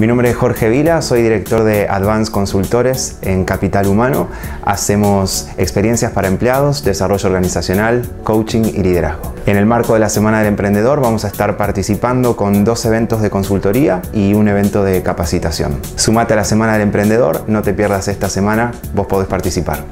Mi nombre es Jorge Vila, soy director de Advanced Consultores en Capital Humano. Hacemos experiencias para empleados, desarrollo organizacional, coaching y liderazgo. En el marco de la Semana del Emprendedor vamos a estar participando con dos eventos de consultoría y un evento de capacitación. Sumate a la Semana del Emprendedor, no te pierdas esta semana, vos podés participar.